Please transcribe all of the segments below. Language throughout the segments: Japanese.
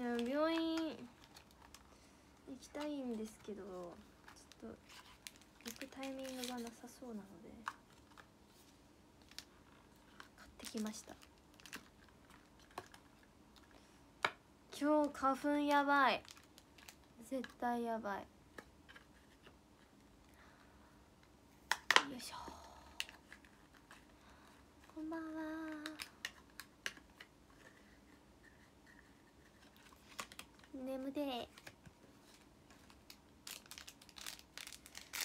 や病院行きたいんですけどちょっと行くタイミングがなさそうなので買ってきました。今日花粉やばい。絶対やばい。よいしょ。こんばんは。眠で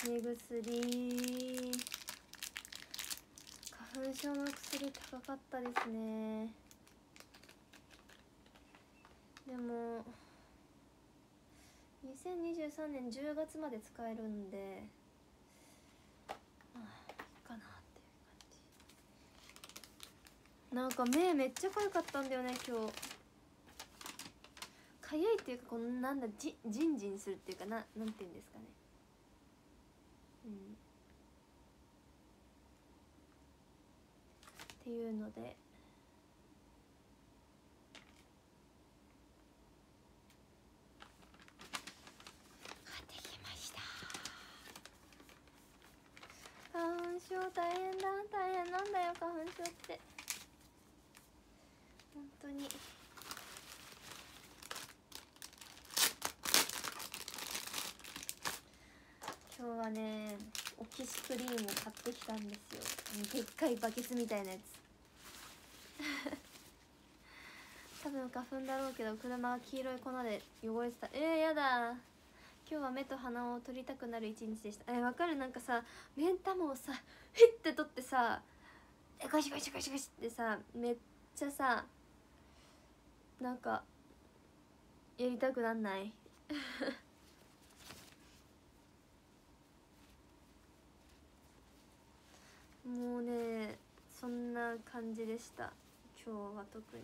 目薬。花粉症の薬高かったですね。でも2023年10月まで使えるんでまあいいかなっていう感じ。なんか目めっちゃかゆかったんだよね今日。かゆいっていうかこのなんだじじんじんするっていうかななんていうんですかね。うん。っていうので。買ってきました。花粉症大変だ。大変なんだよ花粉症って。本当に。今日はねオキシクリームを買ってきたんですよ。でっかいバケツみたいなやつ。多分花粉だろうけど車は黄色い粉で汚れてた。えー、やだ。今日は目と鼻を取りたくなる一日でした。えわかる？なんかさ目ん玉をさヒッて取ってさゴシゴシゴシゴシってさめっちゃさなんかやりたくなんない？もうねそんな感じでした。今日は特に。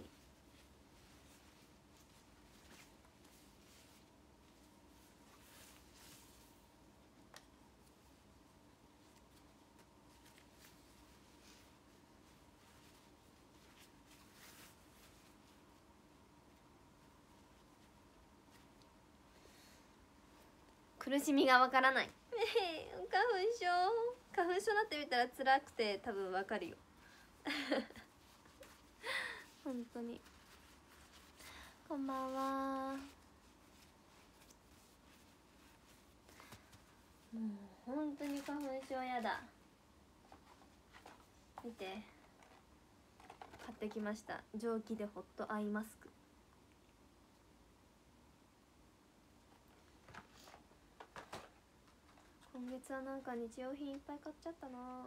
苦しみがわからない。花粉症。花粉症になってみたら辛くて多分わかるよ。本当に。こんばんは。もう本当に花粉症やだ。見て。買ってきました。蒸気でホットアイマスク。今月はなんか日用品いっぱい買っちゃったな。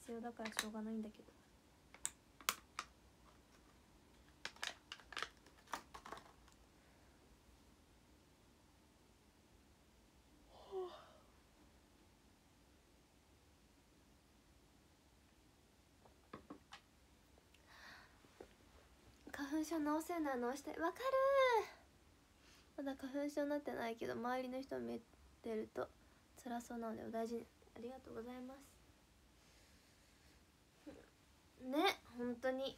必要だからしょうがないんだけど。花粉症治せるなら治したいわかるまだ花粉症になってないけど周りの人見てると辛そうなのでお大事にありがとうございます。ね本当に。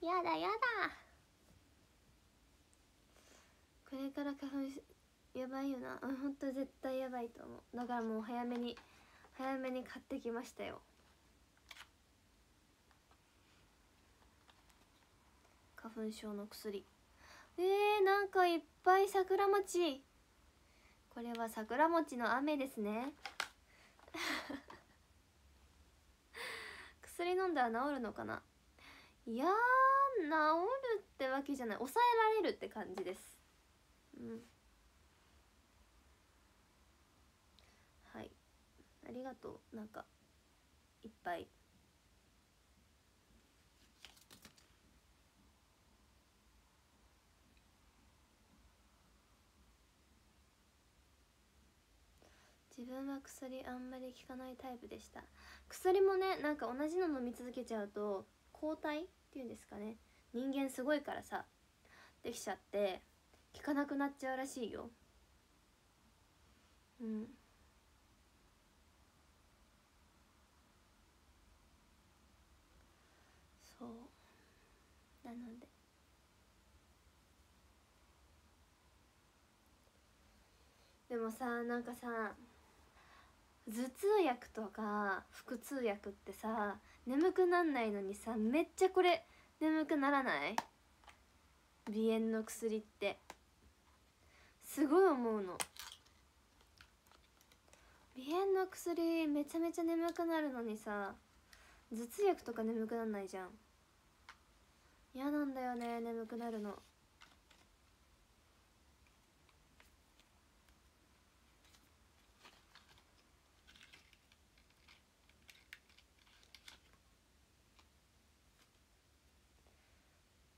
やだやだ。これから花粉やばいよな。うん本当絶対やばいと思う。だからもう早めに早めに買ってきましたよ。花粉症の薬。えー、なんかいっぱい桜餅。これは桜餅の雨ですね。薬飲んだら治るのかな。いや治るってわけじゃない。抑えられるって感じです。うん。はい。ありがとう。なんかいっぱい。自分は薬あんまり効かないタイプでした。薬もねなんか同じの飲み続けちゃうと抗体っていうんですかね。人間すごいからさできちゃって効かなくなっちゃうらしいよ。うん。そう。なので。でもさなんかさ頭痛薬とか腹痛薬ってさ眠くなんないのにさめっちゃこれ眠くならない？鼻炎の薬って。すごい思うの。鼻炎の薬めちゃめちゃ眠くなるのにさ頭痛薬とか眠くなんないじゃん。嫌なんだよね眠くなるの。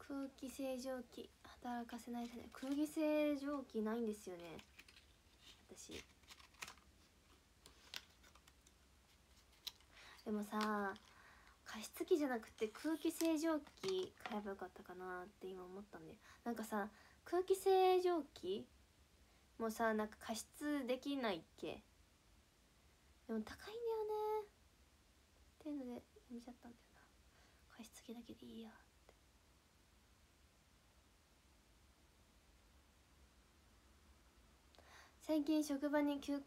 空気清浄機働かせないでね。空気清浄機ないんですよね。私。でもさ加湿器じゃなくて空気清浄機買えばよかったかなって今思ったんでなんかさ空気清浄機もさなんか加湿できないっけ？でも高いんだよね。っていうのでやめちゃったんだよな。加湿器だけでいいや。最近職場に9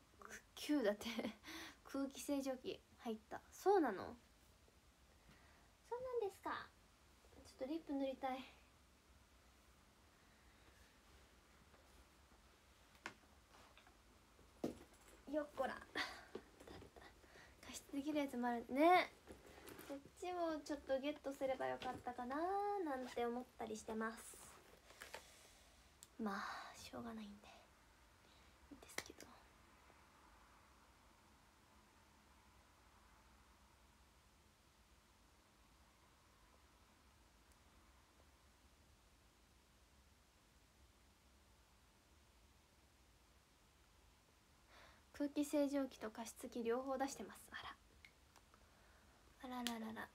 9だって。空気清浄機入った。そうなの？そうなんですか。ちょっとリップ塗りたい。よっこら。加湿できるやつもあるね。そっちをちょっとゲットすればよかったかな。なんて思ったりしてます。まあしょうがないんで。空気清浄機と加湿器両方出してます。あら。あらららら。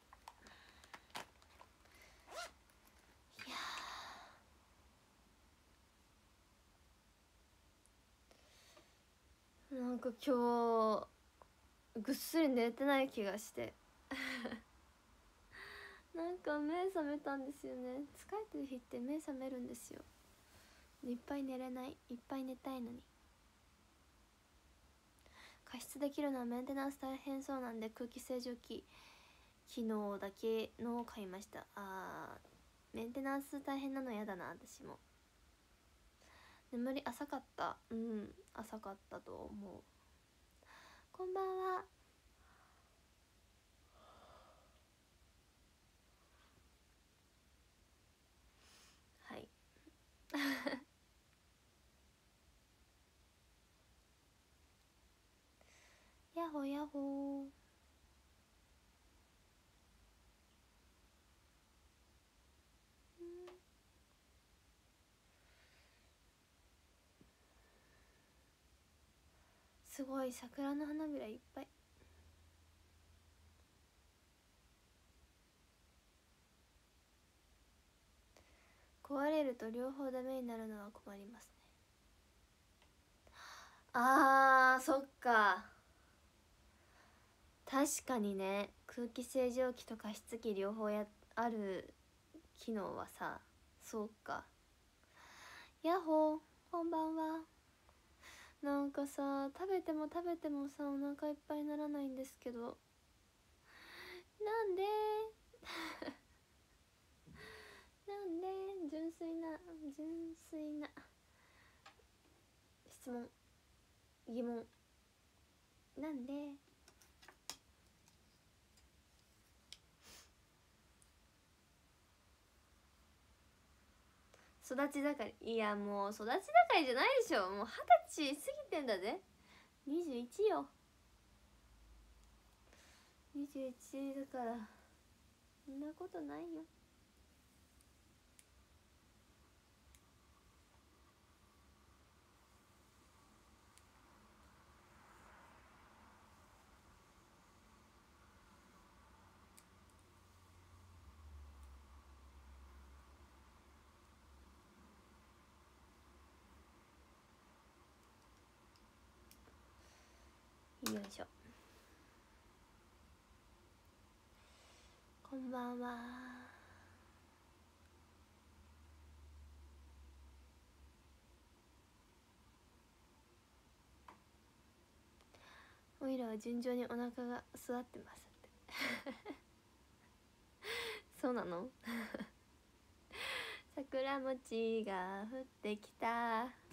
いやなんか今日ぐっすり寝てない気がして。なんか目覚めたんですよね。疲れてる日って目覚めるんですよ。いっぱい寝れない。いっぱい寝たいのに。加湿できるのはメンテナンス大変そうなんで空気清浄機機能だけのを買いました。あメンテナンス大変なの嫌だな私も。眠り浅かった。うん浅かったと思う。こんばんは。はい。やほやっほすごい桜の花びらいっぱい。壊れると両方ダメになるのは困りますね。あーそっか。確かにね空気清浄機と加湿器両方やある機能はさそうか。ヤッホーこんばんは。なんかさ食べても食べてもさお腹いっぱいにならないんですけど。なんで？なんで？純粋な純粋な質問疑問。なんで？育ち盛り。いやもう育ち盛りじゃないでしょ。もう二十歳過ぎてんだぜ。21よ。21だからそんなことないよ。よいしょこんばんは。オイラは順調にお腹が座ってますって。そうなの？桜餅が降ってきた。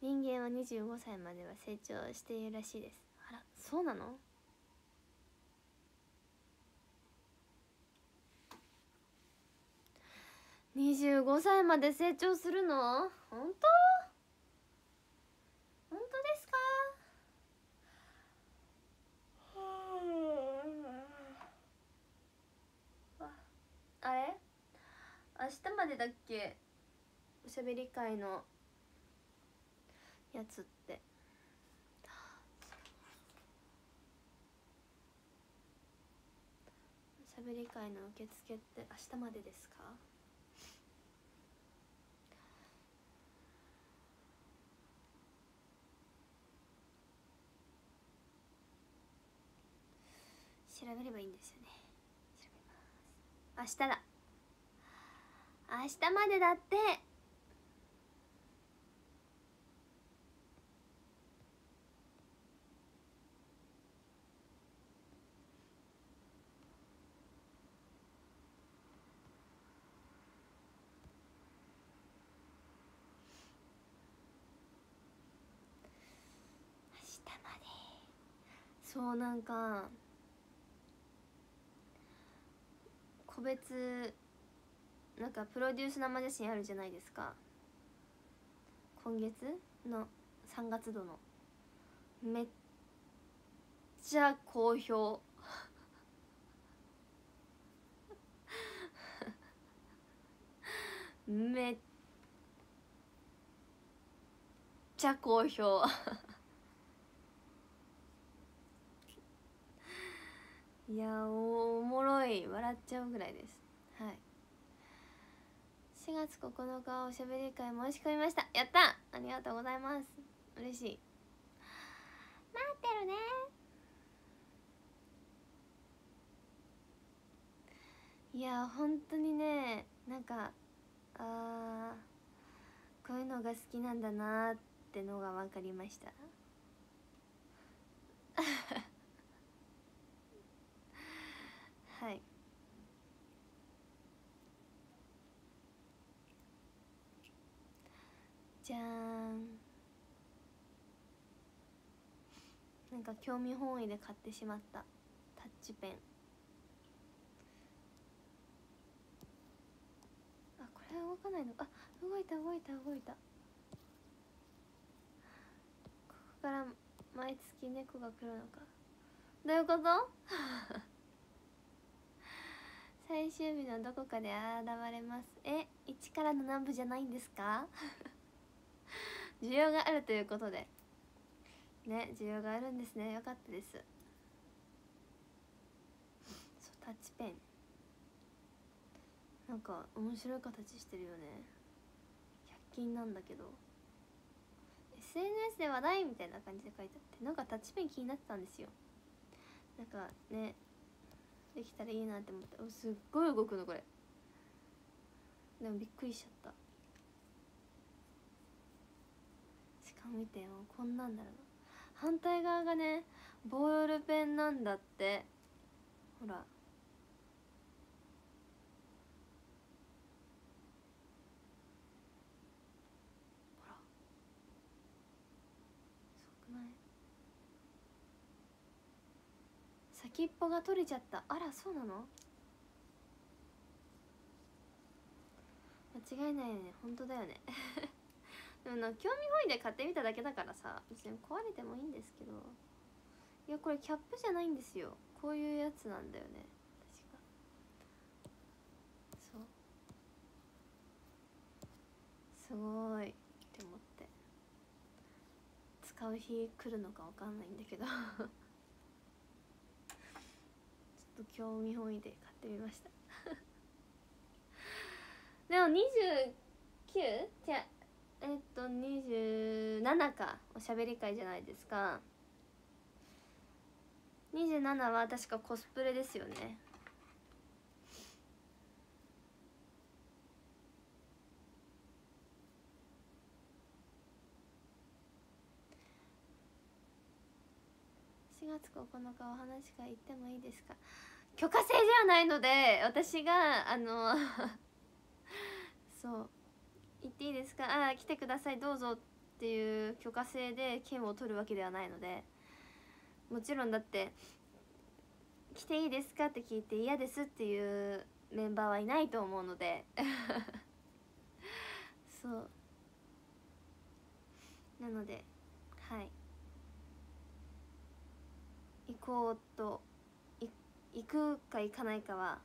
人間は25歳までは成長しているらしいです。あらそうなの？25歳まで成長するの？本当？本当ですか？あれ？明日までだっけ？おしゃべり会の。やつって。おしゃべり会の受付って明日までですか？調べればいいんですよね。調べます。明日だ。明日までだってそうなんか個別なんかプロデュース生写真あるじゃないですか。今月の3月度の。めっちゃ好評。めっちゃ好評。いやおもろい。笑っちゃうぐらいです。はい。4月9日おしゃべり会申し込みました。やったありがとうございます。嬉しい。待ってるねいや本当にねなんかあーこういうのが好きなんだなってのが分かりました。はい。じゃーん。なんか興味本位で買ってしまった。タッチペン。あこれは動かないの？あ動いた動いた動いた。ここから毎月猫が来るのか。どういうこと？最終日のどこかで現れます。え1からの南部じゃないんですか？需要があるということで。ね需要があるんですね。よかったです。そうタッチペン。なんか面白い形してるよね。100均なんだけど。SNS で話題みたいな感じで書いてあってなんかタッチペン気になってたんですよ。なんかねできたらいいなって思ってすっごい動くのこれ。でもびっくりしちゃった。しかも見てもうこんなんだろうな。反対側がねボールペンなんだって。ほらすごくない先っぽが取れちゃった。あらそうなの？間違いないよね。本当だよね。でもな興味本位で買ってみただけだからさ別に壊れてもいいんですけど。いやこれキャップじゃないんですよ。こういうやつなんだよね。確か。そう。すごい。って思って。使う日来るのかわかんないんだけど。と興味本位で買ってみました。でも 29? じゃえっと27かおしゃべり会じゃないですか。27は確かコスプレですよね。月9日お話会行ってもいいですか？許可制ではないので私があの そう行っていいですか？ああ来てくださいどうぞっていう許可制で券を取るわけではないのでもちろんだって来ていいですかって聞いて嫌ですっていうメンバーはいないと思うので そう。なのではい。行こうと行くか行かないかは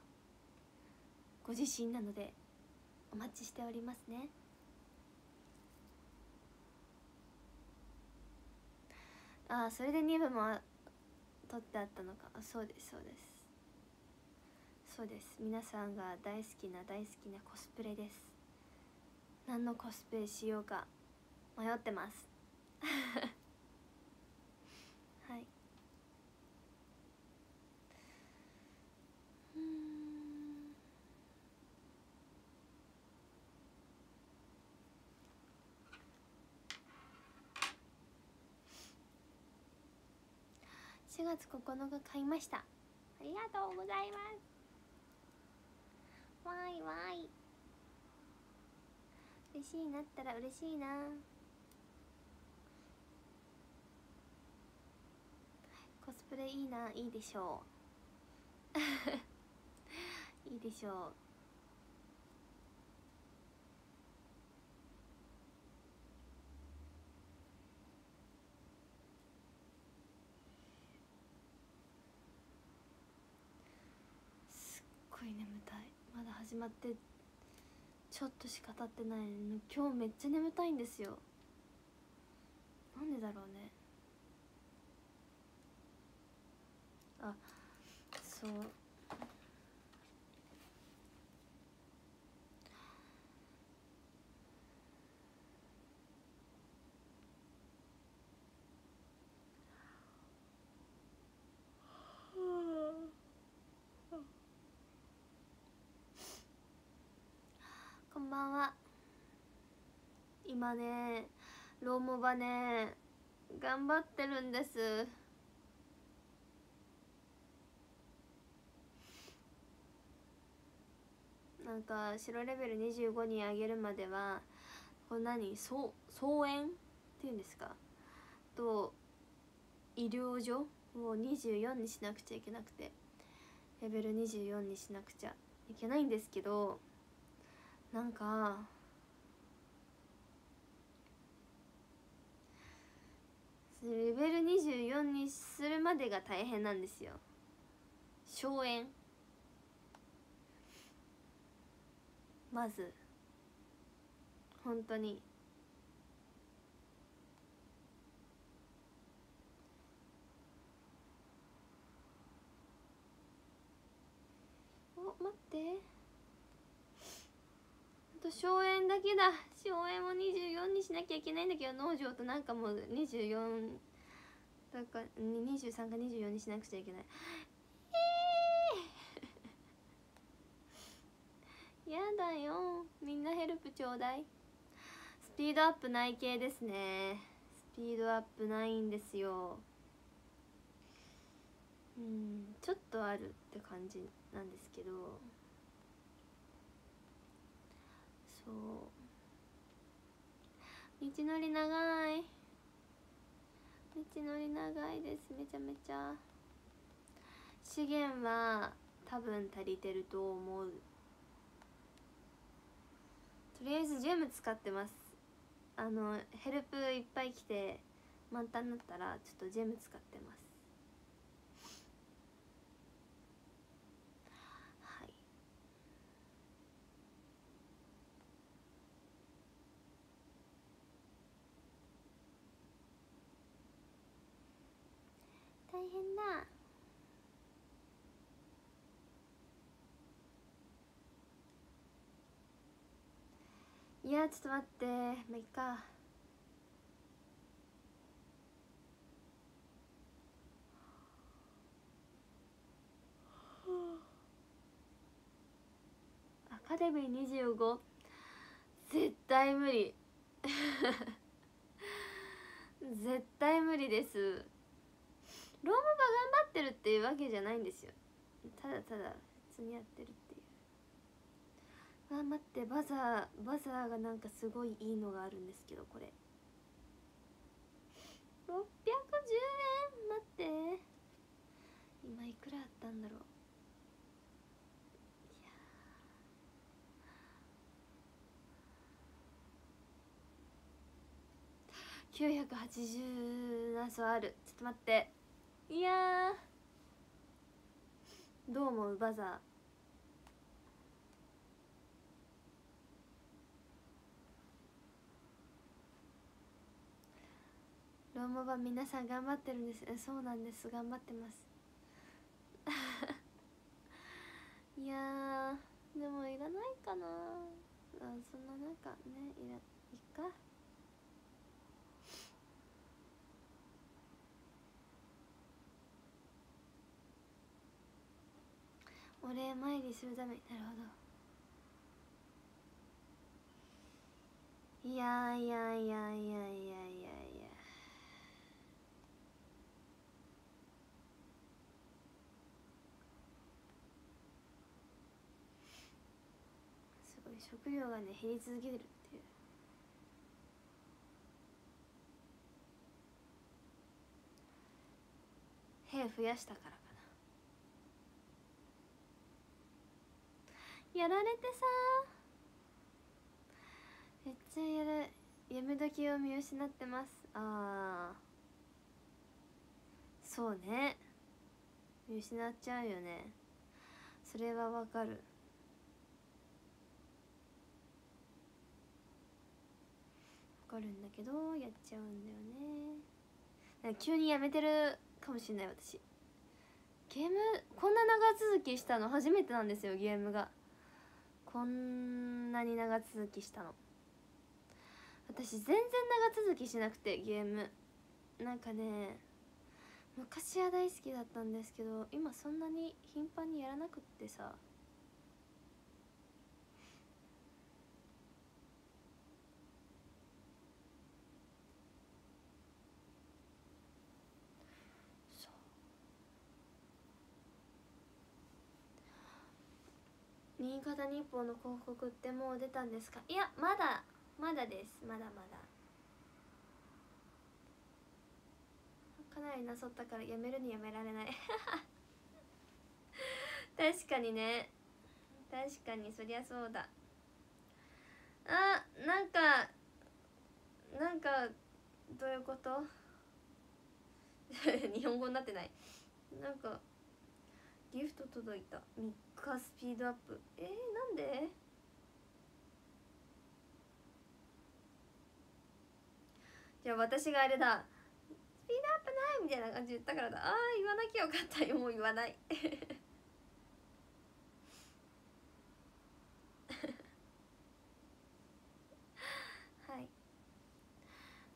ご自身なのでお待ちしておりますね。ああそれで2部も取ってあったのか。そうですそうです。そうです。皆さんが大好きな大好きなコスプレです。何のコスプレしようか迷ってます。4月9日買いました。ありがとうございます。わいわい。嬉しいなったら嬉しいな。コスプレいいないいでしょう。いいでしょう すっごい眠たいまだ始まってちょっとしか経ってないの今日めっちゃ眠たいんですよ。なんでだろうね。あそうこんばんは今ねローモバね頑張ってるんです。なんか白レベル25に上げるまではこれ何そう総園っていうんですか？と医療所を24にしなくちゃいけなくてレベル24にしなくちゃいけないんですけどなんかレベル24にするまでが大変なんですよ。荘園。まず。本当に。お待って。あと荘園だけだ。荘園も24にしなきゃいけないんだけど農場となんかもう24だか23か24にしなくちゃいけない。えー、やだよ。みんなヘルプちょうだい。スピードアップない系ですね。スピードアップないんですよ。うんちょっとあるって感じなんですけど。そう。道のり長い。道のり長いです。めちゃめちゃ。資源は多分足りてると思う。とりあえずジェム使ってます。あのヘルプいっぱい来て満タンになったらちょっとジェム使ってます。変だ。いやちょっと待って。まあいっか。アカデミー25絶対無理。絶対無理です。ロームってるっていうわけじゃないんですよ。ただただ普通にやってるっていう。あ待ってバザーバザーがなんかすごいいいのがあるんですけどこれ。610円待って。今いくらあったんだろう。980ナスある。ちょっと待って。いやどう思う？バザー。ローモバ皆さん頑張ってるんです。そうなんです。頑張ってます。いやでもいらないかな。あそんななんかねいらいっか。お礼参りするためなるほど。いやいやいやいやいやいや。いやすごい食料がね減り続けてるっていう。兵増やしたからかやられてさ。めっちゃやるやめ時を見失ってます。ああそうね。見失っちゃうよね。それはわかる。わかるんだけどやっちゃうんだよね。急にやめてるかもしれない私。ゲームこんな長続きしたの初めてなんですよゲームが。こんなに長続きしたの。私全然長続きしなくてゲーム。なんかね昔は大好きだったんですけど今そんなに頻繁にやらなくってさ。新潟日報の広告ってもう出たんですか？いやまだまだです。まだまだ。かなりなそったからやめるにやめられない。確かにね。確かにそりゃそうだ。あなんかなんかどういうこと？日本語になってない。なんかギフト届いた。3日スピードアップ。えー、なんで？じゃあ私があれだ。スピードアップないみたいな感じ言ったからだ。ああ言わなきゃよかった。よもう言わない。はい。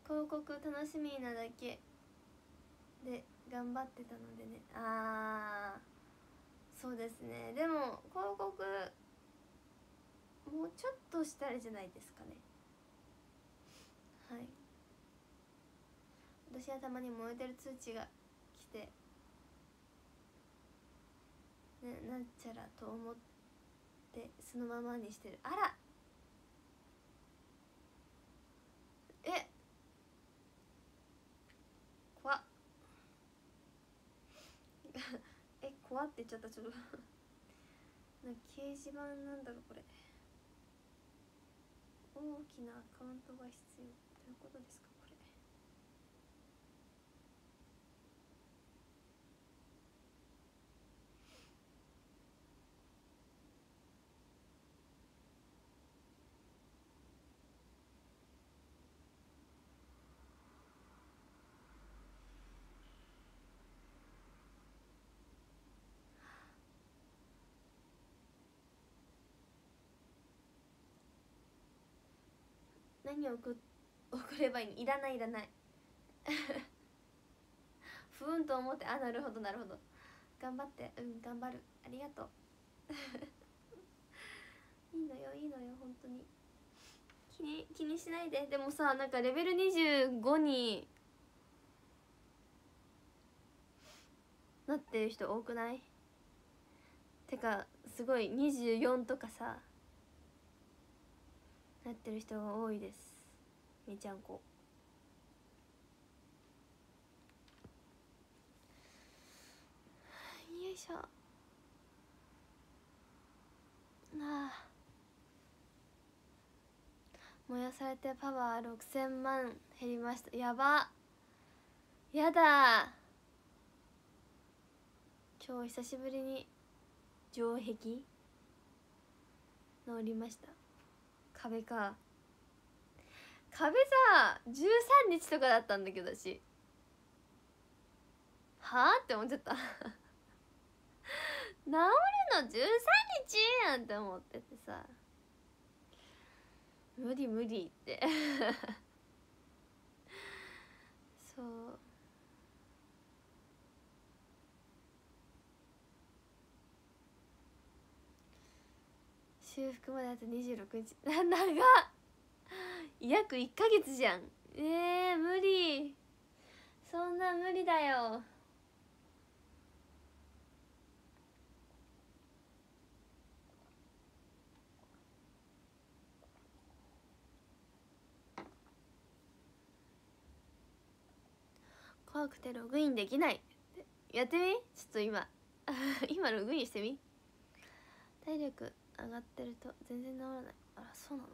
広告楽しみなだけで頑張ってたのでね。ああそうですね。でも広告もうちょっとしたらじゃないですかね。はい。私はたまに燃えてる通知が来てねなんちゃらと思ってそのままにしてる。あらえ怖っ怖って言っちゃったちょっと。な掲示板なんだろうこれ。大きなアカウントが必要ということですか？何を送ればいいいらないいらない。ふうんと思ってあなるほどなるほど。頑張って。うん頑張る。ありがとう。いいのよいいのよ本当に。気に気にしないで。でもさなんかレベル25になってる人多くない？てかすごい24とかさ。なってる人が多いです。みちゃんこよいしょ。ああ。燃やされてパワー6000万減りました。やば。やだ。今日久しぶりに城壁乗りました。壁か。壁さ13日とかだったんだけど私。はあ？って思っちゃった。治るの13日？やんって思っててさ。無理無理って。そ う修復まであと26日。長っ。約1ヶ月じゃん。えー、無理。そんな無理だよ。怖くてログインできない。やってみ？ちょっと今。今ログインしてみ？体力。上がってると全然治らない。あらそうなの？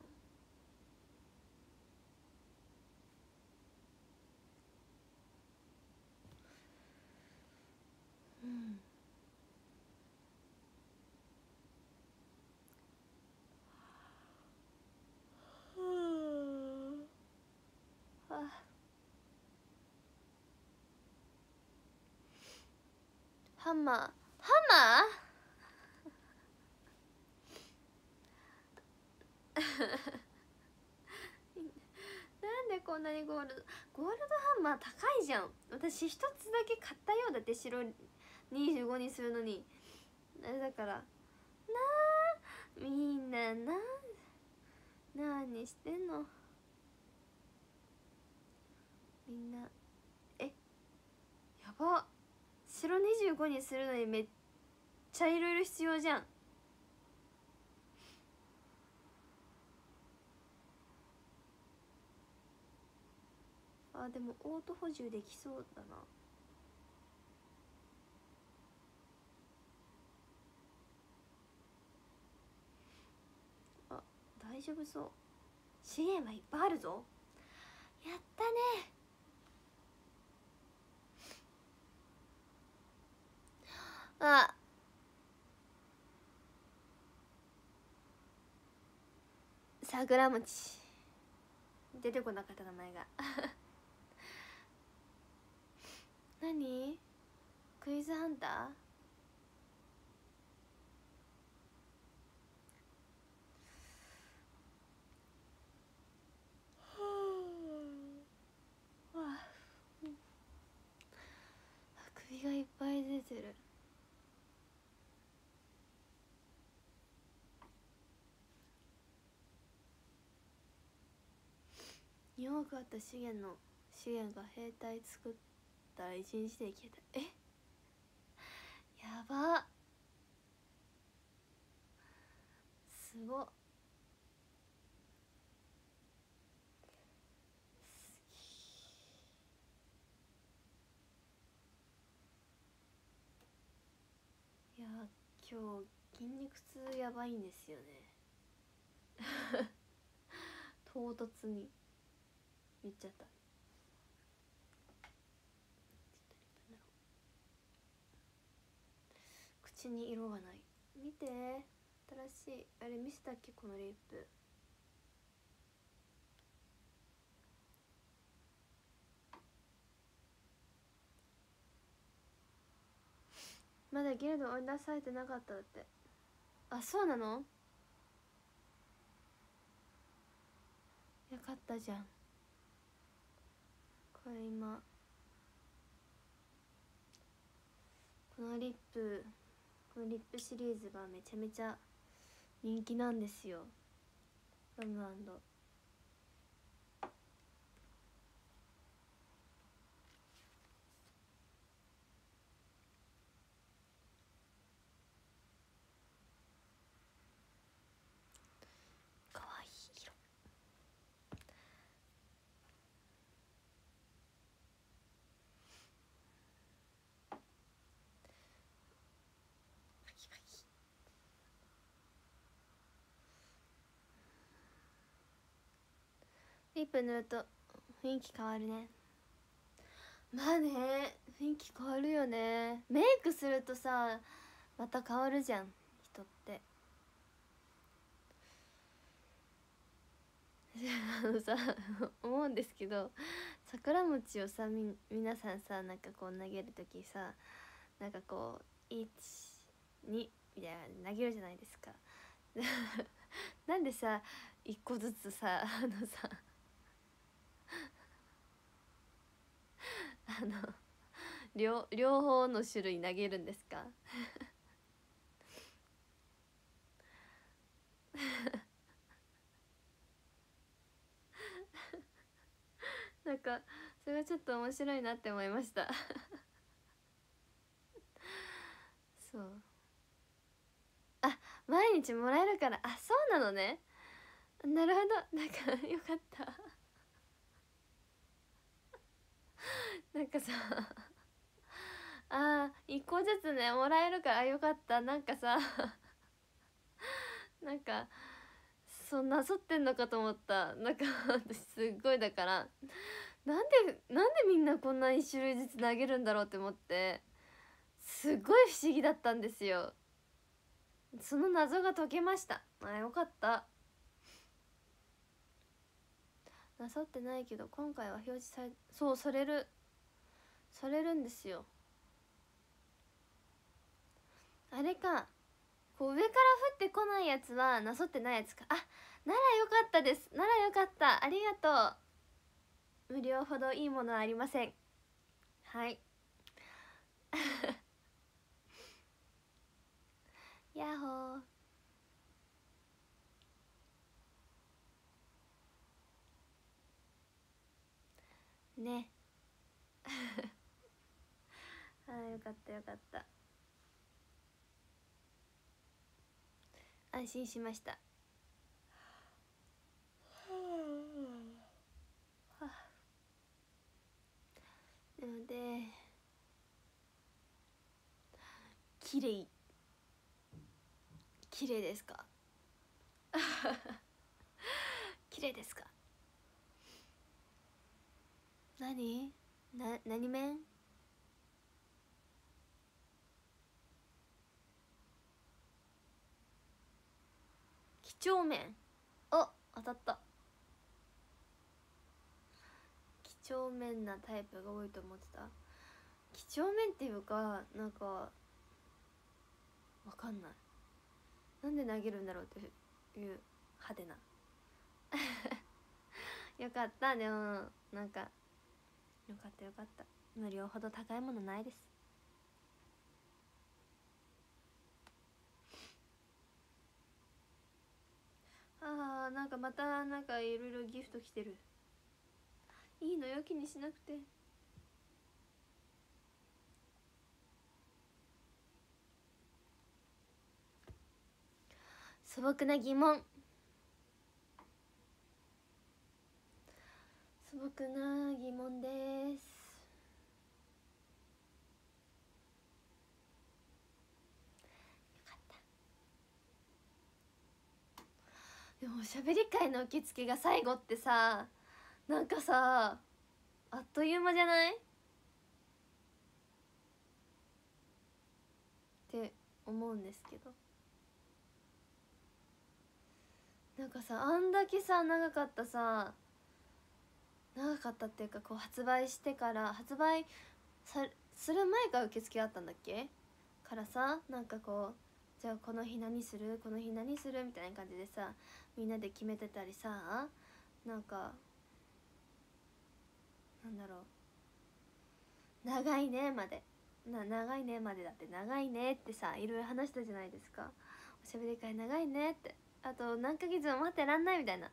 うん。あ。ハンマー。ハンマーなんでこんなにゴールドゴールドハンマー高いじゃん。私一つだけ買ったようだって白25にするのに。あれだからなあみんなな何してんの。みんな。えやば。白25にするのにめっちゃいろいろ必要じゃん。あでもオート補充できそうだな。あ大丈夫そう。資源はいっぱいあるぞ。やったね。あ。桜餅。出てこなかった名前が。何？クイズハンター？首がいっぱい出てる。2億あった資源の資源が兵隊作ってたら一日で消えた。え？やば。すご。っいや今日筋肉痛やばいんですよね。唐突に。言っちゃった。口に色がない。見て。新しい。あれ見せたっけ？このリップ。まだギルド追い出されてなかったって。あそうなの？よかったじゃん。これ今。このリップこのリップシリーズがめちゃめちゃ人気なんですよ。ラムリップ塗ると雰囲気変わるね。まあね雰囲気変わるよね。メイクするとさまた変わるじゃん人って。あのさ思うんですけど桜餅をさみ皆さんさなんかこう投げる時さなんかこう12みたいな投げるじゃないですか。なんでさ一個ずつさあのさあの両両方の種類投げるんですか？なんかそれはちょっと面白いなって思いました。そう。あ毎日もらえるから。あそうなのね。なるほど。なんかよかった。なんかさ あ1個ずつねもらえるからよかった。なんかさ なんかそんなそってんのかと思った。なんか私すっごいだから。なんでなんでみんなこんな1種類ずつ投げるんだろうって思って。すっごい不思議だったんですよ。その謎が解けました。あよかった。なさってないけど今回は表示されそうされる。されるんですよ。あれかこう上から降ってこないやつはなさってないやつか。あならよかったです。ならよかった。ありがとう。無料ほどいいものはありません。はい。ヤッホー。ね。あーよかったよかった。安心しました。なので綺麗。綺麗ですか？綺麗ですか？何？な何面？几帳面？あ当たった。几帳面なタイプが多いと思ってた？几帳面っていうかなんかわかんない。なんで投げるんだろうっていう派手な。よかったでもなんかよかったよかった。無料ほど高いものないです。あーなんかまたなんかいろいろギフト来てる。いいのよ気にしなくて。素朴な疑問朴な疑問です。でもおしゃべり会の受付が最後ってさなんかさあっという間じゃない？って思うんですけど。なんかさあんだけさ長かったさ長かったっていうかこう発売してから発売さする前から受付あったんだっけ？からさなんかこうじゃあこの日何する？この日何する？みたいな感じでさみんなで決めてたりさなんかなんだろう。長いねまで。な長いねまでだって長いねってさいろいろ話したじゃないですか。おしゃべり会長いねって。あと何ヶ月も待ってらんないみたいな。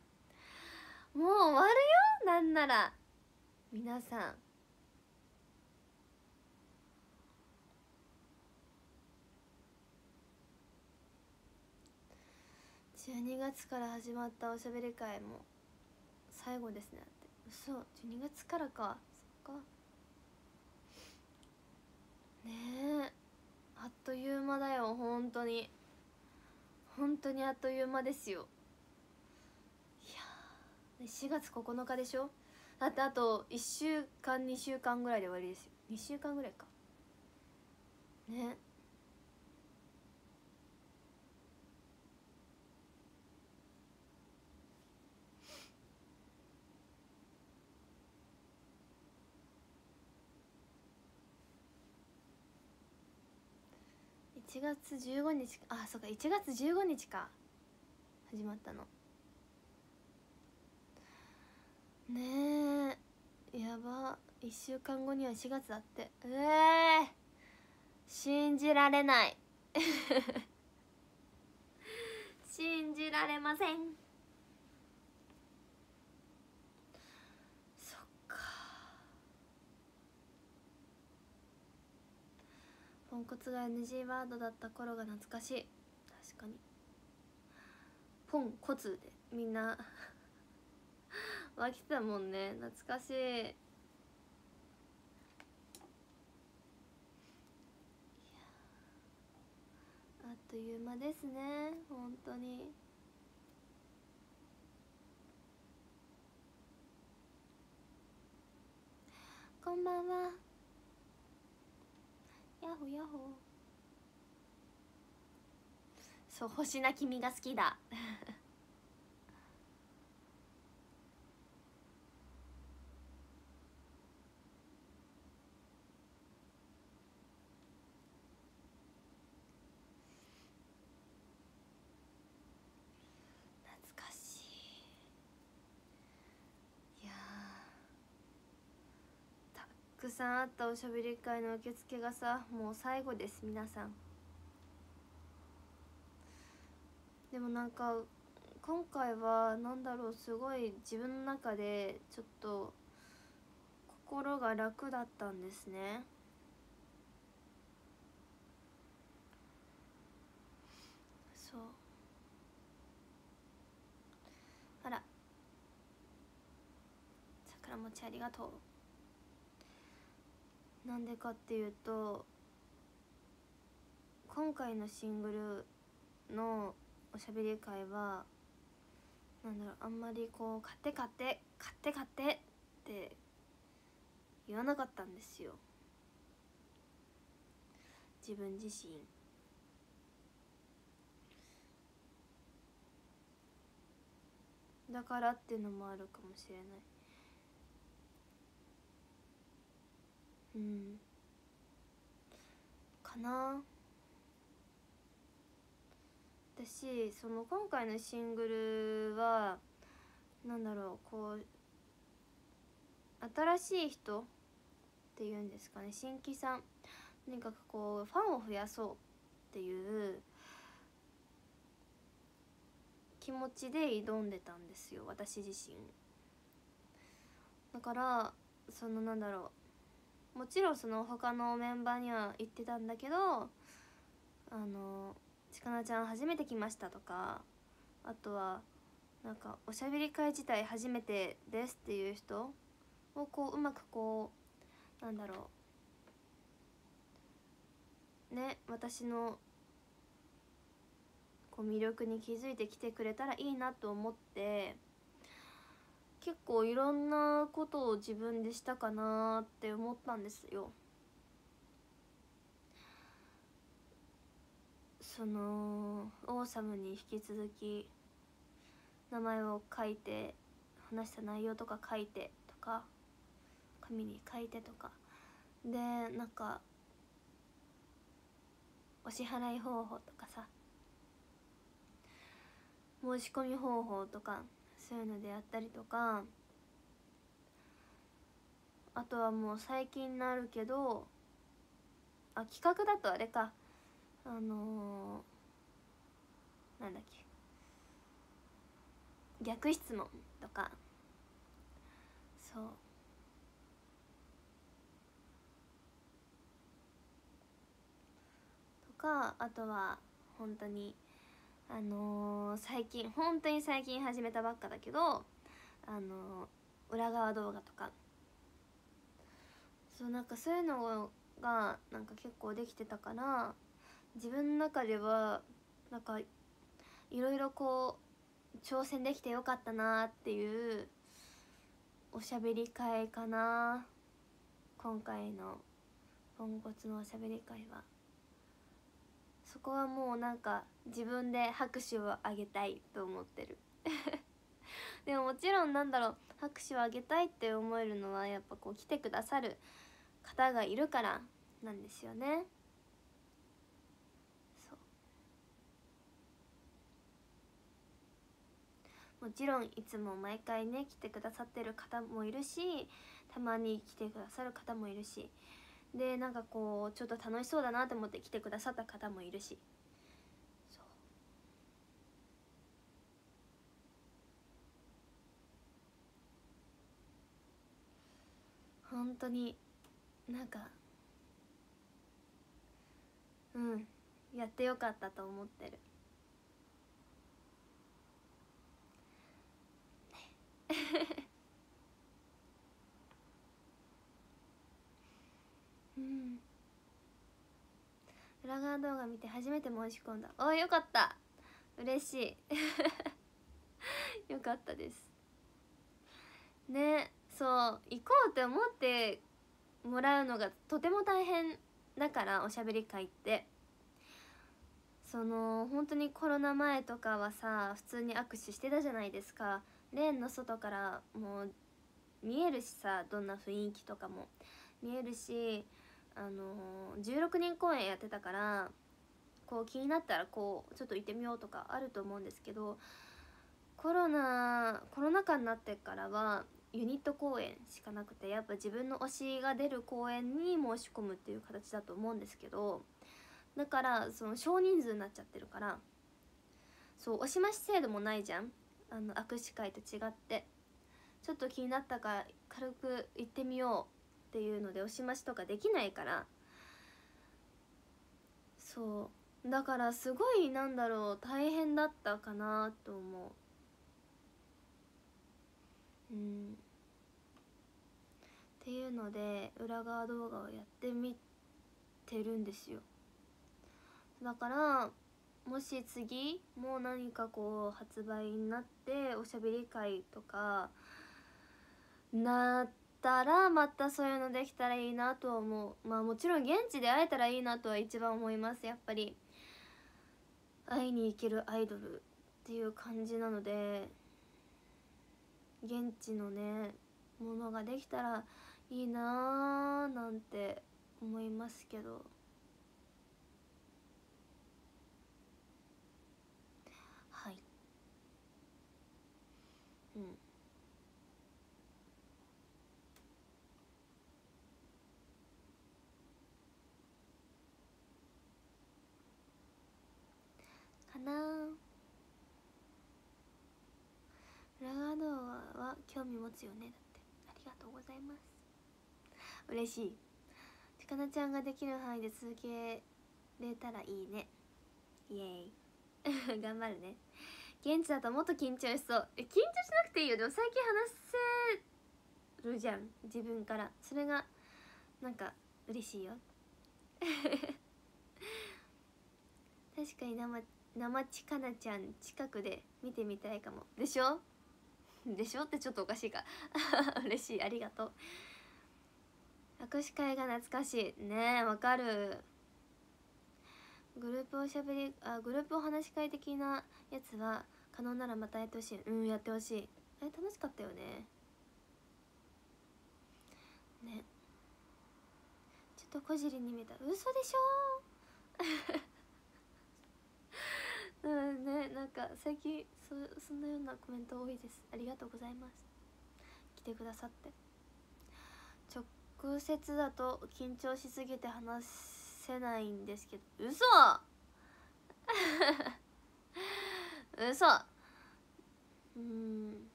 もう終わるよなんなら。皆さん。12月から始まったおしゃべり会も最後ですね。って。嘘。12月からか。そっか。ねえ。あっという間だよ本当に。本当にあっという間ですよ。4月9日でしょ？だってあと1週間2週間ぐらいで終わりですよ。2週間ぐらいか。ね。1月15日あそうか。1月15日か。始まったの。ねえ。やば。1週間後には4月だって。ええー、信じられない。信じられません。そっか。ポンコツが NG ワードだった頃が懐かしい。確かに。ポンコツでみんな。湧きてたもんね。懐かしい。あっという間ですね。本当に。こんばんは。ヤッホヤホそう星な君が好きだ懐かしいいやーたくさんあったおしゃべり会の受付がさもう最後です皆さん。でもなんか今回はなんだろうすごい自分の中でちょっと心が楽だったんですね。そう。あら。桜餅ありがとう。なんでかっていうと今回のシングルのおしゃべり会はなんだろうあんまりこう「買って買って買って買って」って言わなかったんですよ。自分自身。だからっていうのもあるかもしれない。うん。かな。私その今回のシングルはなんだろうこう新しい人っていうんですかね。新規さん。とにかくこうファンを増やそうっていう気持ちで挑んでたんですよ。私自身。だからそのなんだろう。もちろんその他のメンバーには言ってたんだけどあの「ちかなちゃん初めて来ました」とかあとはなんかおしゃべり会自体初めてですっていう人をこううまくこうなんだろうね私のこう魅力に気づいてきてくれたらいいなと思って結構いろんなことを自分でしたかなって思ったんですよ。そのオーサムに引き続き名前を書いて話した内容とか書いてとか紙に書いてとかでなんかお支払い方法とかさ申し込み方法とかそういうのでやったりとかあとはもう最近になるけどあ企画だとあれか。あのー、なんだっけ。逆質問とか。そう。とかあとは本当にあのー、最近本当に最近始めたばっかだけどあのー、裏側動画とか。そうなんかそういうのがなんか結構できてたから自分の中ではなんかいろいろこ挑戦できてよかったなっていうおしゃべり会かな。今回のポンコツのおしゃべり会は。そこはもうなんか自分で拍手をあげたいと思ってる。でももちろんなんだろう拍手をあげたいって思えるのはやっぱこう来てくださる方がいるからなんですよね。もちろんいつも毎回ね来てくださってる方もいるしたまに来てくださる方もいるしでなんかこうちょっと楽しそうだなと思って来てくださった方もいるし。本当になんかうんやってよかったと思ってる。うん。裏側動画見て初めて申し込んだ。およかった。嬉しい。よかったです。ねそう行こうって思ってもらうのがとても大変だからおしゃべり会って。その本当にコロナ前とかはさ普通に握手してたじゃないですか。レーンの外からもう見えるしさどんな雰囲気とかも。見えるしあの16人公演やってたからこう気になったらこうちょっと行ってみようとかあると思うんですけどコロナコロナ禍になってからはユニット公演しかなくてやっぱ自分の推しが出る公演に申し込むっていう形だと思うんですけどだからその少人数になっちゃってるからそう押し増し制度もないじゃん。あの握手会と違って。ちょっと気になったから軽く行ってみよう。っていうので押し増しとかできないから。そう。だからすごいなんだろう大変だったかなと思う。うん。っていうので裏側動画をやってみてるんですよ。だからもし次もう何かこう発売になっておしゃべり会とかなってたらまたそういうのできたらいいなと思う。まあもちろん現地で会えたらいいなとは一番思います。やっぱり。会いに行けるアイドルっていう感じなので。現地のねものができたらいいなーなんて思いますけどはいうんかなー裏側動画は興味持つよね。だって。ありがとうございます。嬉しい。ちかなちゃんができる範囲で続けれたらいいね。イエーイ。頑張るね。現地だともっと緊張しそう。え緊張しなくていいよ。でも最近話せるじゃん。自分から。それがなんか嬉しいよ。確かに生生ちかなちゃん近くで見てみたいかも。でしょ？でしょ？ってちょっとおかしいか。嬉しい。ありがとう。握手会が懐かしい。ねえわかる。グループおしゃべりあグループお話し会的なやつは可能ならまたやってほしい。うんやってほしい。え楽しかったよね。ね。ちょっとこじりに見えた。嘘でしょ？うんねなんか最近そそんなようなコメント多いです。ありがとうございます。来てくださって。直接だと緊張しすぎて話せないんですけど。嘘！嘘！うん。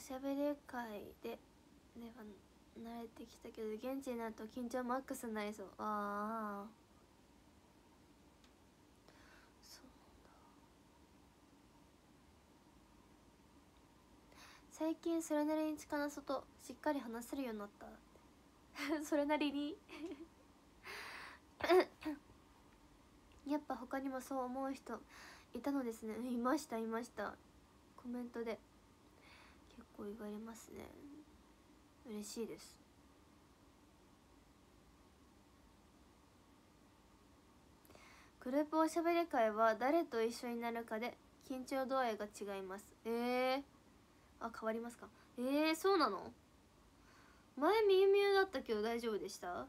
しゃべり会でね慣れてきたけど現地になると緊張マックスになりそう。ああ最近それなりに力外しっかり話せるようになった それなりに？やっぱ他にもそう思う人いたのですね。いましたいました。コメントで。構言われますね。嬉しいです。グループおしゃべり会は誰と一緒になるかで緊張度合いが違います。えー、あ変わりますか？えー、そうなの？前みゆみゆだったけど大丈夫でした？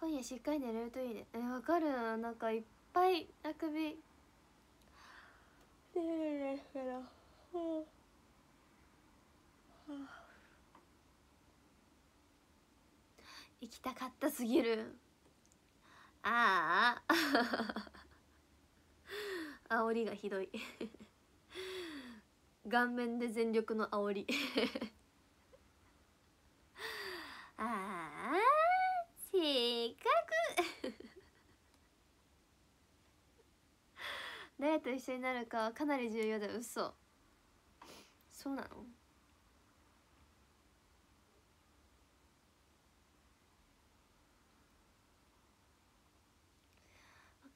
今夜しっかり寝れるといいね。えわかるな。んかいっぱいあくび。寝れないから、行きたかったすぎる。ああ。煽りがひどい。顔面で全力の煽り。ああ。せっかく。誰と一緒になるかはかなり重要だ。嘘。そうなの？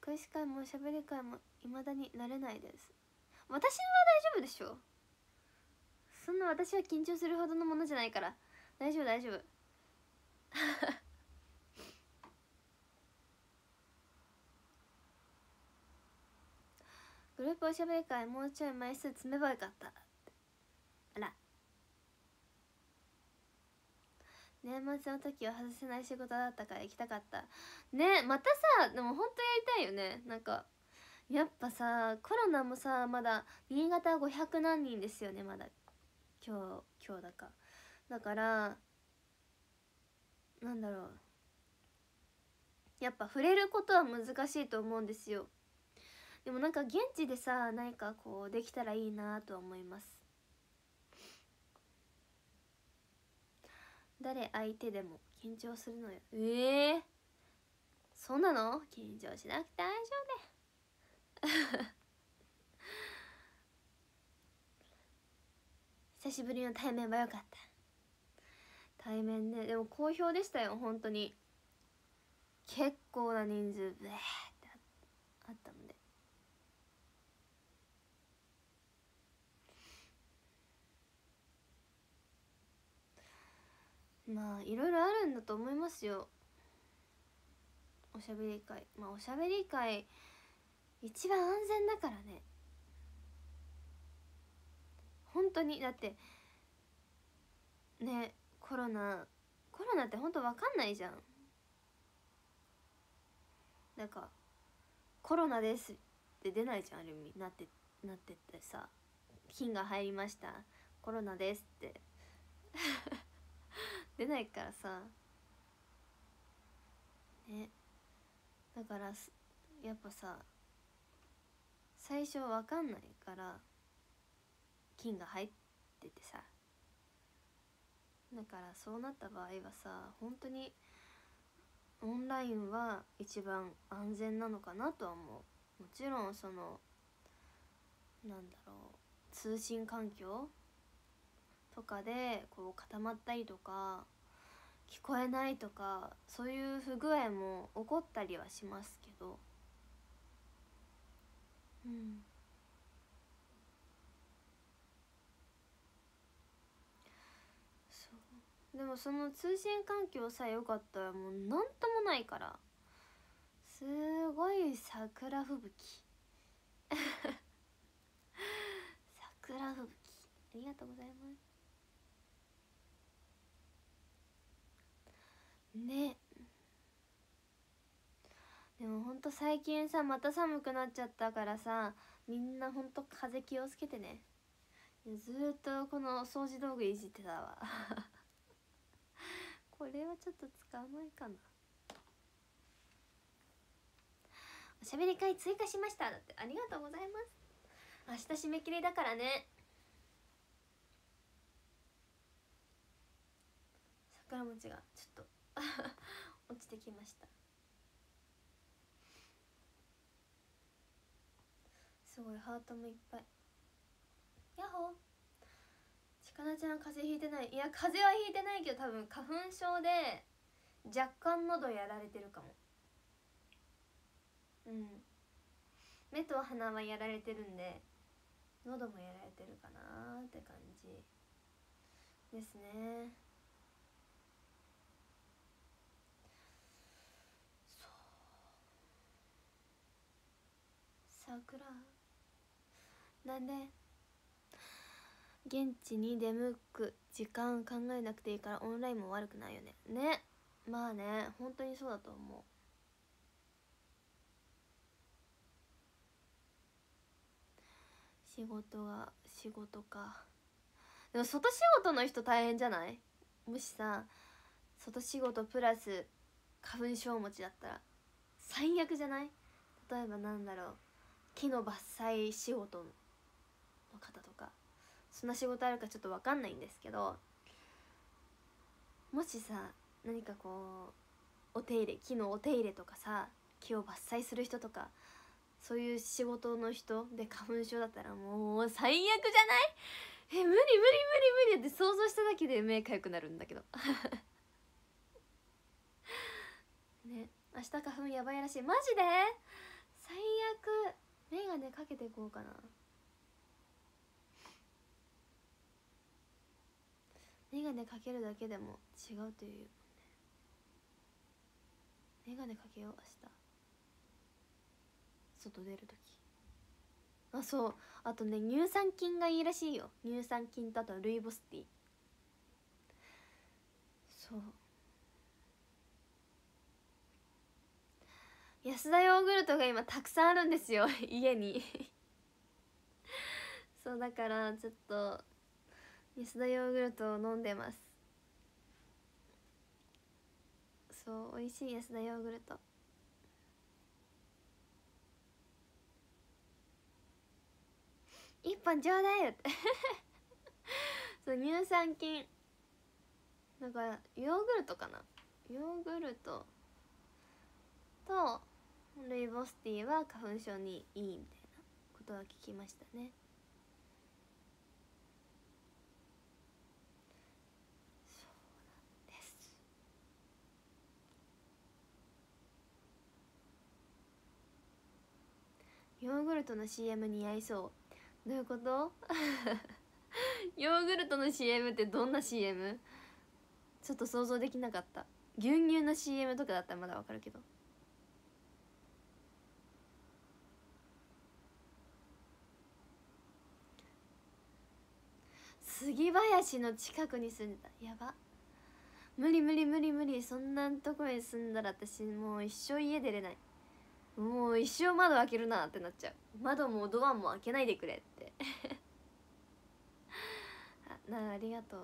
握手会もしゃべり会もいまだになれないです。私は大丈夫でしょ。そんな私は緊張するほどのものじゃないから。大丈夫大丈夫。グループおしゃべり会もうちょい枚数詰めばよかったあら年末の時は外せない仕事だったから行きたかった。ねまたさでもほんとやりたいよね。なんかやっぱさコロナもさまだ新潟500何人ですよねまだ。今日今日だか。だからなんだろう。やっぱ触れることは難しいと思うんですよ。でもなんか現地でさ何かこうできたらいいなとは思います。誰相手でも緊張するのよ。ええー、そうなの？緊張しなくて大丈夫 久しぶりの対面はよかった。対面ね。でも好評でしたよ本当に。結構な人数ブーってあったのでまあいろいろあるんだと思いますよ。おしゃべり会。まあおしゃべり会一番安全だからね。本当に。だってねコロナコロナって本当わかんないじゃん。なんかコロナですって出ないじゃんある意味。なってなってってさ。菌が入りました。コロナですって。出ないからさ。ね。だからやっぱさ最初わかんないから菌が入っててさ。だからそうなった場合はさ本当にオンラインは一番安全なのかなとは思う。もちろんそのなんだろう通信環境とかでこう固まったりとか聞こえないとかそういう不具合も起こったりはしますけど。うん。そう。でもその通信環境さえ良かったらもう何ともないから。すごい桜吹雪。桜吹雪。ありがとうございます。ね。でもほんと最近さまた寒くなっちゃったからさみんなほんと風気をつけてね。ずっとこの掃除道具いじってたわ。これはちょっと使わないかな。おしゃべり会追加しました。だってありがとうございます。明日締め切りだからね。桜餅が。落ちてきました。すごいハートもいっぱい。ヤッホー。ちかなちゃん風邪ひいてない。いや風邪はひいてないけど多分花粉症で若干喉やられてるかも。うん。目と鼻はやられてるんで喉もやられてるかなって感じですね。桜。なんで現地に出向く時間考えなくていいからオンラインも悪くないよね。ね。まあね本当にそうだと思う。仕事が仕事か。でも外仕事の人大変じゃない？もしさ外仕事プラス花粉症持ちだったら最悪じゃない？例えばなんだろう。木の伐採仕事の方とかそんな仕事あるかちょっと分かんないんですけどもしさ何かこうお手入れ木のお手入れとかさ木を伐採する人とかそういう仕事の人で花粉症だったらもう最悪じゃない？え無理無理無理無理って想像しただけで目かゆくなるんだけど。ね明日花粉やばいらしい。マジで？最悪。眼鏡かけていこうかな。眼鏡かけるだけでも違うというもんね。眼鏡かけよう明日。外出る時あそう。あとね乳酸菌がいいらしいよ。乳酸菌とあとルイボスティー。そう。安田ヨーグルトが今たくさんあるんですよ 家に。そうだからちょっと安田ヨーグルトを飲んでます。そう美味しい安田ヨーグルト。一本ちょうだいよって。そう乳酸菌。だからヨーグルトかな。ヨーグルトとルイボスティーは花粉症にいいみたいなことは聞きましたね。そうなんです。ヨーグルトの CM 似合いそう。どういうこと？ヨーグルトの CM ってどんな CM? ちょっと想像できなかった。牛乳の CM とかだったらまだわかるけど。杉林の近くに住んでたやば。無理無理無理。無理そんなとこに住んだら私もう一生家出れない。もう一生窓開けるなってなっちゃう。窓もドアも開けないでくれって。あなありがとう。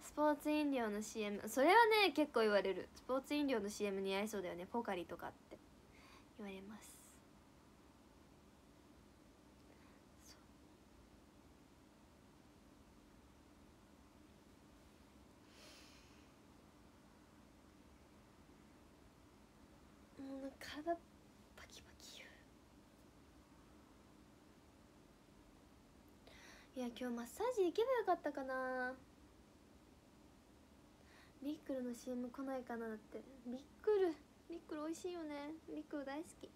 スポーツ飲料の CM それはね結構言われる。スポーツ飲料の CM 似合いそうだよね。ポカリとかって。言われます。もう体パキ言う。いや今日マッサージ行けばよかったかな。ビックルの CM 来ないかなって。ビックルビックル美味しいよね。ビックル大好き。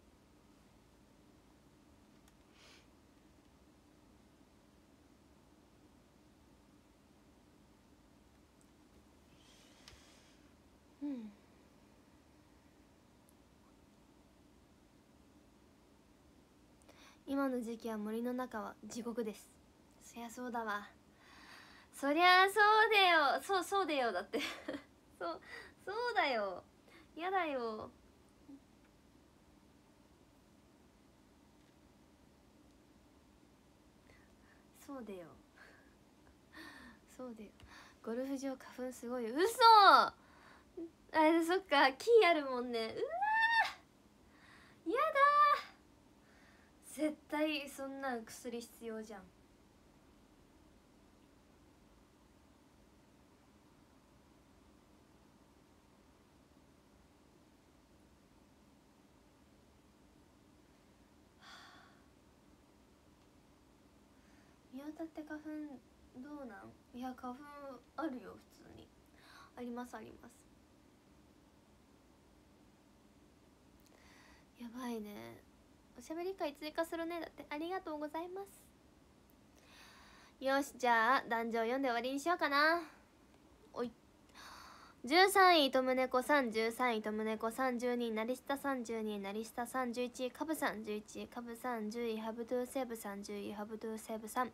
今の時期は森の中は地獄です。そりゃそうだわ。そりゃそうだよ。そうそうだよ。だって。そうそうだよ。やだよ。そうだよ。そうだよ。ゴルフ場花粉すごい嘘！あれそっか。木あるもんね。うわやだ絶対そんな薬必要じゃん。やだ潟って花粉どうなん？いや花粉あるよ普通に。ありますあります。やばいね。おしゃべり会追加するね。だってありがとうございます。よしじゃあ壇上読んで終わりにしようかな。おい。13位とむねこさん13位とむねこさん12位なりしたさん12位なりしたさん11位かぶさん11位かぶさん10位ハブトゥーセーブさん10位ハブトゥーセーブさん。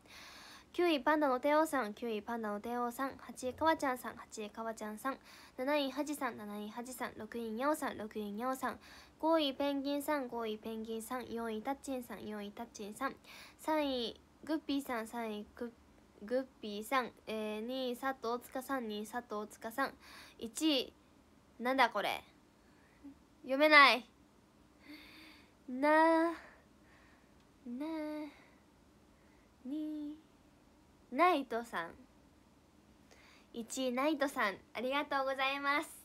9位パンダの帝王さん9位パンダの帝王さん8位かわちゃんさん8位かわちゃんさん7位はじさん7位はじさん6位にゃおさん6位にゃおさん。5位ペンギンさん5位ペンギンさん4位タッチンさん4位タッチンさん。3位グッピーさん3位グッグッピーさん、えー、2位佐藤塚さん2位佐藤塚さん。1位なんだこれ？読めない。ななにナイトさん。1位ナイトさんありがとうございます。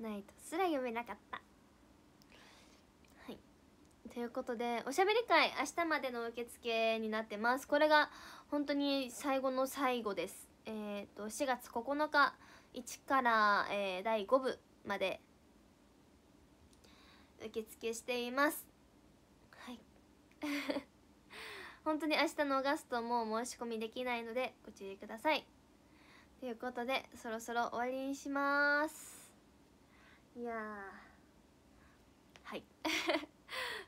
ナイトすら読めなかった。はい。ということでおしゃべり会明日までの受付になってます。これが本当に最後の最後です。えっ、ー、と4月9日1から、えー、第5部まで受付しています。はい。本当に明日逃すともう申し込みできないのでご注意ください。ということでそろそろ終わりにします。いやはい。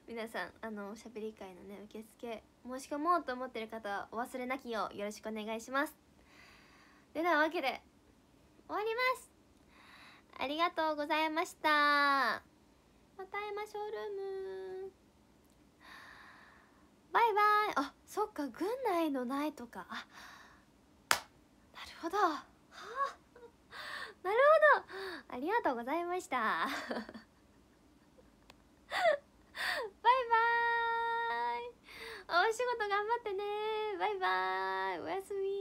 皆さんあのおしゃべり会のね受付申し込もうと思ってる方はお忘れなきようよろしくお願いします。でなわけで終わります。ありがとうございました。また会いましょうルーム。バイバイ。あそっか軍内のないとか。あなるほど。なるほど。ありがとうございました。バイバイ。お仕事頑張ってね。バイバイ。おやすみ。